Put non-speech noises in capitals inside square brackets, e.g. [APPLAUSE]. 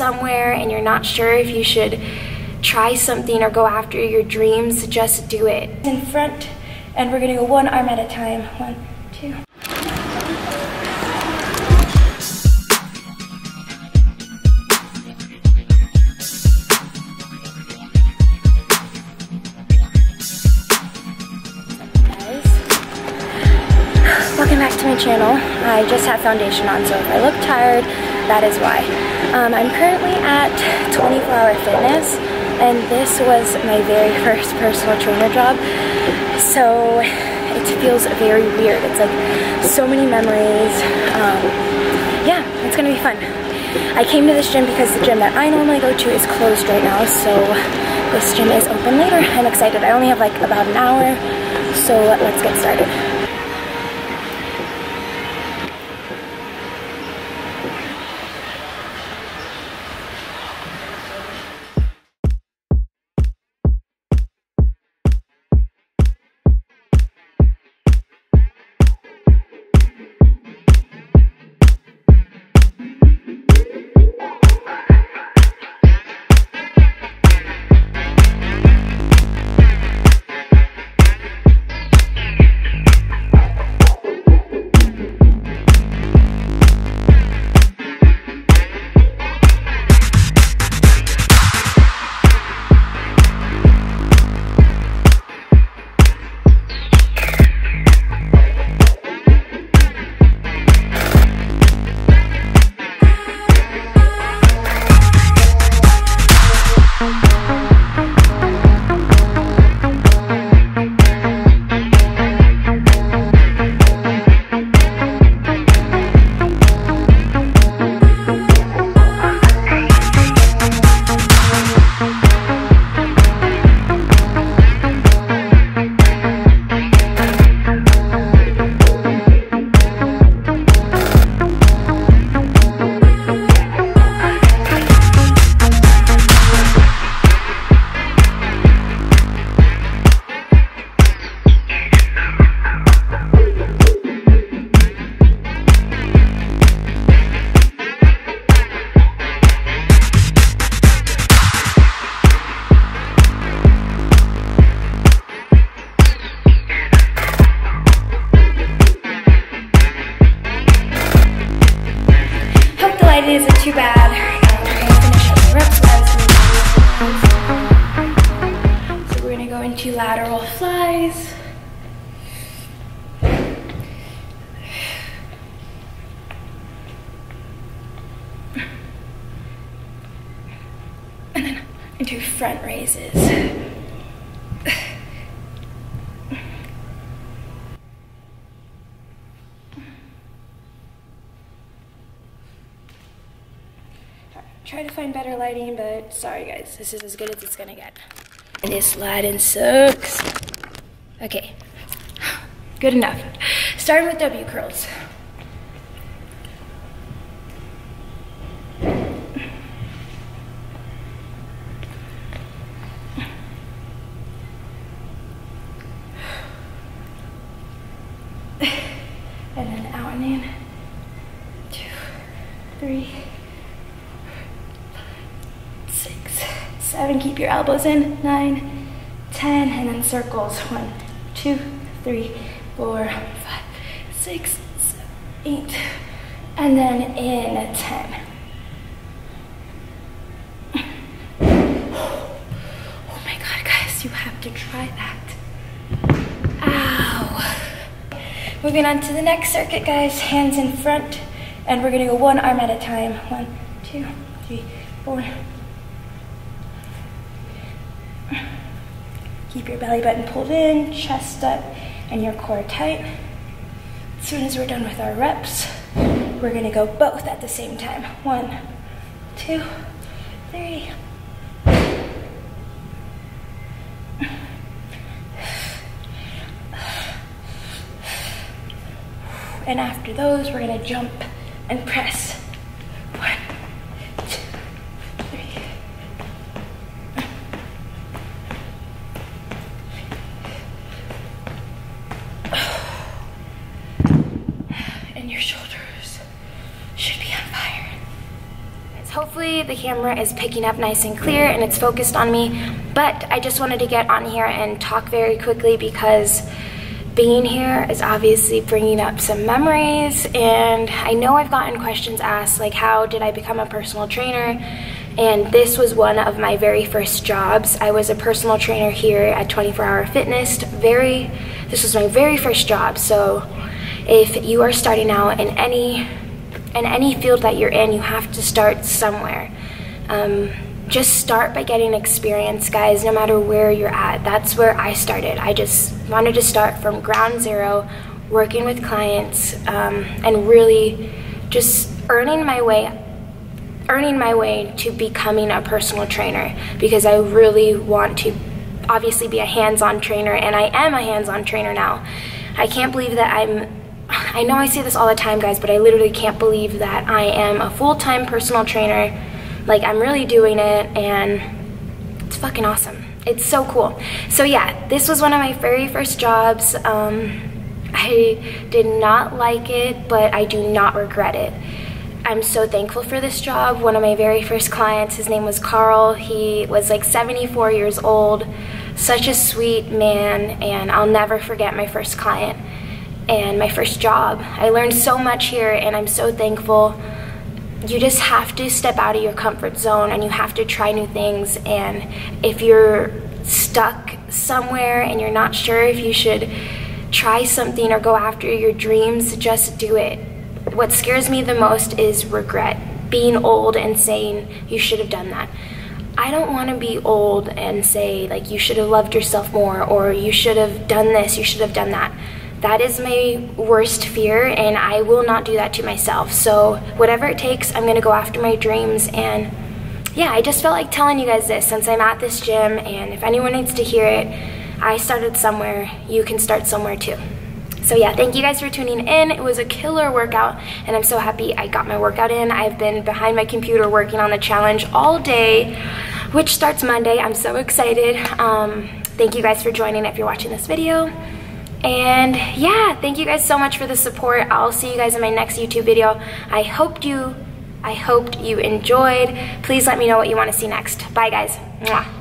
somewhere and you're not sure if you should try something or go after your dreams, just do it. In front, and we're gonna go one arm at a time. One, two. Welcome back to my channel. I just have foundation on, so if I look tired, that is why. Um, I'm currently at 24 Hour Fitness, and this was my very first personal trainer job, so it feels very weird. It's like so many memories. Um, yeah, it's gonna be fun. I came to this gym because the gym that I normally go to is closed right now, so this gym is open later. I'm excited. I only have like about an hour, so let's get started. Lateral flies. And then into front raises. Try to find better lighting, but sorry guys, this is as good as it's gonna get. And this lighting sucks. Okay, good enough. Starting with W curls. [SIGHS] And then out and in. Two, three, six, seven. Keep your elbows in. Nine, ten, and then circles. One, two, three, four, five, six, seven, eight, and then in ten. Oh my god, guys, you have to try that. Ow. Moving on to the next circuit, guys. Hands in front, and we're gonna go one arm at a time. One, two, three, four. Keep your belly button pulled in, chest up, and your core tight. As soon as we're done with our reps, we're gonna go both at the same time. One, two, three. And after those, we're gonna jump and press. Hopefully the camera is picking up nice and clear and it's focused on me, but I just wanted to get on here and talk very quickly because being here is obviously bringing up some memories and I know I've gotten questions asked like how did I become a personal trainer and this was one of my very first jobs. I was a personal trainer here at 24 Hour Fitness. Very, this was my very first job. So if you are starting out in any in any field that you're in, you have to start somewhere. Um, just start by getting experience, guys, no matter where you're at. That's where I started. I just wanted to start from ground zero, working with clients, um, and really just earning my way earning my way to becoming a personal trainer because I really want to obviously be a hands-on trainer and I am a hands-on trainer now. I can't believe that I'm I know I say this all the time guys, but I literally can't believe that I am a full-time personal trainer. Like I'm really doing it and it's fucking awesome. It's so cool. So yeah, this was one of my very first jobs. Um, I did not like it, but I do not regret it. I'm so thankful for this job. One of my very first clients, his name was Carl. He was like 74 years old, such a sweet man, and I'll never forget my first client and my first job. I learned so much here, and I'm so thankful. You just have to step out of your comfort zone and you have to try new things. And if you're stuck somewhere and you're not sure if you should try something or go after your dreams, just do it what scares me the most is regret. Being old and saying, you should have done that. I don't want to be old and say, like, you should have loved yourself more, or you should have done this, you should have done that. That is my worst fear, and I will not do that to myself. So, whatever it takes, I'm to go after my dreams. And yeah, I just felt like telling you guys this since I'm at this gym, and if anyone needs to hear it, I started somewhere, you can start somewhere too. So yeah, thank you guys for tuning in. It was a killer workout and I'm so happy I got my workout in. I've been behind my computer working on the challenge all day, which starts Monday. I'm so excited. Um, thank you guys for joining if you're watching this video. And yeah, thank you guys so much for the support. I'll see you guys in my next YouTube video. I hoped you I hoped you enjoyed. Please let me know what you want to see next. Bye guys. Mwah.